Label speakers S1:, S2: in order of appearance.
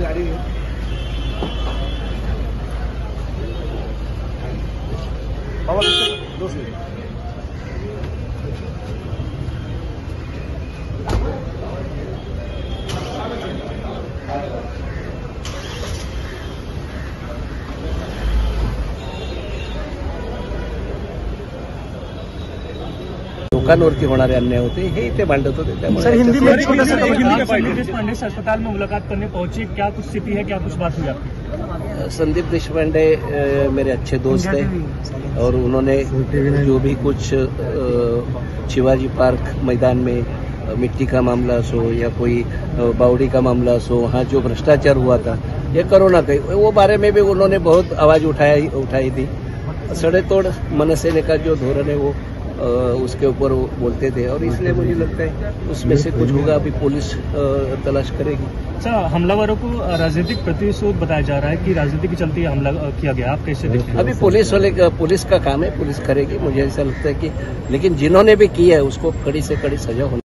S1: गाड़ी बाबा दो मिनट
S2: लोकांवरती होणारे अन्याय होते हे ते मांडत होते त्यामुळे
S3: अस्पताल में मुलाकात करने पहुँची क्या कुछ स्थिति है क्या कुछ बात हुई आपकी?
S2: संदीप देशपांडे मेरे अच्छे दोस्त हैं और उन्होंने जो भी कुछ शिवाजी पार्क मैदान में मिट्टी का मामला सो या कोई बावड़ी का मामला सो वहाँ जो भ्रष्टाचार हुआ था ये कोरोना का वो बारे में भी उन्होंने बहुत आवाज़ उठाई उठाई थी। सड़े तोड़ मन सेने का जो धोरण है वो उसके ऊपर बोलते थे और इसलिए मुझे लगता है उसमें से कुछ होगा अभी पुलिस तलाश करेगी।
S3: अच्छा हमलावरों को राजनीतिक प्रतिशोध बताया जा रहा है कि राजनीति के चलते हमला किया गया। आप कैसे देखते हैं?
S2: अभी पुलिस वाले पुलिस का काम है पुलिस करेगी। मुझे ऐसा लगता है कि लेकिन जिन्होंने भी किया है उसको कड़ी से कड़ी सजा होनी